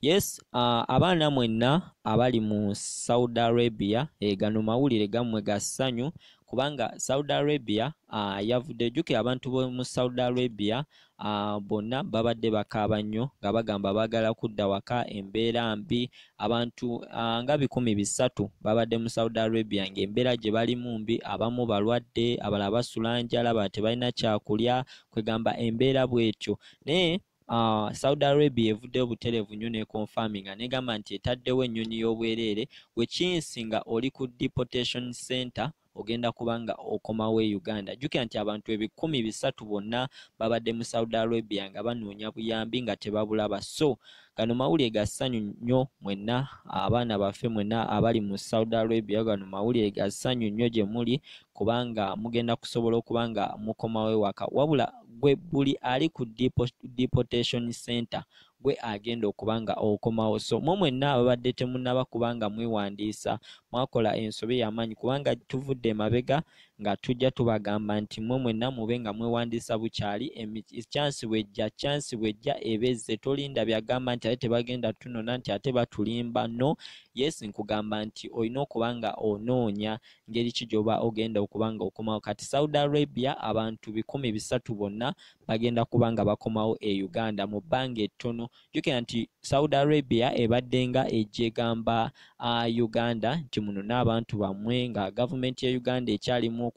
yes uh, abaana mwenna abali mu saudi arabia e, gano mawulire gammwe ga ssanyu kubanga saudi arabia uh, yavudde ejjukira abantu bomu saudi arabia uh, bonna babadde bakaaba nnyo nga bagamba baagala kudda waka embeera mbi. Abantu uh, nga bikumi bisatu babadde mu saudi arabia ng'embeera gye balimu mbi abamu balwadde abala basula njala bala tebalina kyakulya kwegamba embeera bw'etyo. Naye saudi arabia evuddeyo butereevu nnyo neconfaminga negamba nti etaddewo ennyonyi y'obwereere wekinsi nga oli ku deportation center ogenda kubanga okomawo e uganda. Jjukira nti abantu ebikumi bisatu bonna babadde mu saudi arabia nga banoonya buyambi nga tebabulaba. So gano mawulire ga ssanyu nnyo mwenna abaana baffe mwenna abali mu saudi arabia gano mawulire ga ssanyu nnyo gye muli kubanga mugenda kusobola okuba nga mukomawo ewaka. Wabula gwe buli ali ku deportation center gwe agenda okuba nga okomawo. So mwe mwenna ababadde temunaba kubanga mwewandiisa mwakola ensobi y'amaanyi kubanga tuvudde emabega nga tujja tubagamba nti mwe mwenna mube nga mwewandiisa bukyali chansi bwejja chansi bwejja ebezze. Tolinda byagamba nti ate tebagenda tunona nti ate batulimba. No yes nkugamba nti olina okuba nga onoonya ngeri ki gyoba ogenda okuba nga okomawo. Kati saudi arabia abantu bikumi bisatu bonna bagenda kuba nga bakomawo e uganda mu bbanga ettono. Jukira nti saudi arabia ebadde nga ejegamba uh, uganda nti muno n'abantu bammwe nga gavumenti ya uganda ekyalimu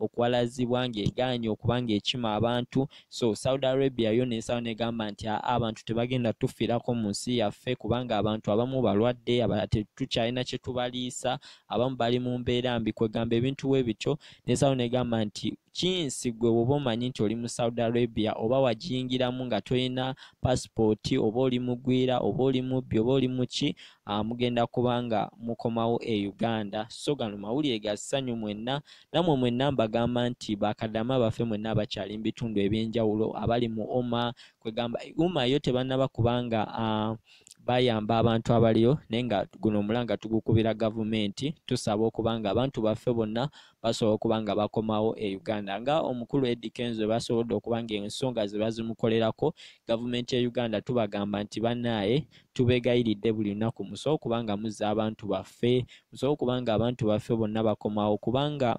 okuwalazibwa ng'egaanye okuba nga ekima abantu. So saudi arabia yo nesawo negamba nti abantu tebagenda tufiirako mu nsi yaffe kubanga abantu abamu balwadde tetukyalina kye tubaliisa abamu bali mu mbeera mbi. Kwegamba ebintu we bityo nesawo negamba nti kinsi gwe woba omanyi nti oli mu saudi arabia oba wagiyingiramu nga tolina pasipooti oba oli mugwira oba oli mubbi oba oli muki uh, mugenda kubanga mukomawo e uganda. So gano mawulire ga ssanyu mwenna namwe mwenna mbagamba nti bakadama baffe mwenna abakyali mu bitundu ebyenjawulo abali mu oma kwegamba uma yo tebannaba kubanga uh, bayamba abantu abaliyo naye nga guno omulanga tugukubira gavumenti tusaba okuba nga abantu baffe bonna basobola okuba nga bakomawo e uganda. Nga omukulu edi kenzo basobodde okuba nga ensonga ze bazimukolerako gavumenti ya uganda tubagamba nti bannaaye tubeegayiridde buli lunaku. Musobole okuba nga muzza abantu baffe musobole okuba nga abantu baffe bonna bakomawo kubanga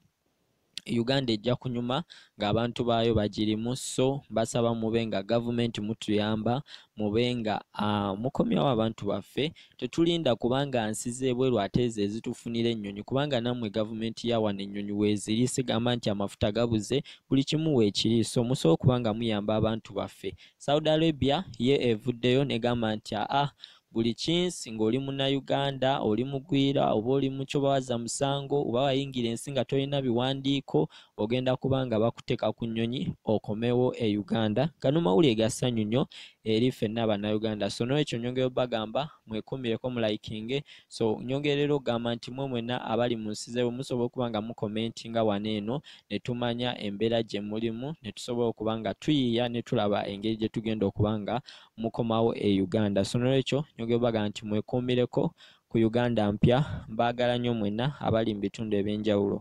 uganda ejja kunyuma ng'abantu baayo bagirimu so basaba mube nga gavumenti mutuyamba mube nga uh, mukomyawo abantu baffe. Tetulinda kubanga nsi z'ebweru ate ezo ezitufunira ennyonyi kubanga nammwe gavumenti yawano ennyonyi weeziri sigamba nti amafuta gabuze buli kimu weekiri. So musobola okuba nga muyamba abantu baffe. Saudi arabia ye evuddeyo negamba nti aa buli kinsi ng'oli munnayuganda oli mugwira oba oli mukyobawaza musango oba wayingira ensi nga tolina biwandiiko ogenda kuba nga bakuteeka ku nnyonyi okomewo e uganda. Gano mawulire ga ssanyu nnyo eri ffenna bannayuganda. So nolwekyo nyongera obbagamba mwekumireko mulayikinge. So nyongerera okugamba nti mwe mwenna abali mu nsi zebwe musobola okuba nga mukomentinga wano eno ne tumanya embeera gye mulimu ne tusobola okuba nga tuyiiya ne tulaba engeri gye tugenda okuba nga mukomawo e uganda. So nolwekyo nyongera obbagamba nti mwekuumireko ku uganda mpya mbaagala nnyo mwenna abali mu bitundu ebyenjawulo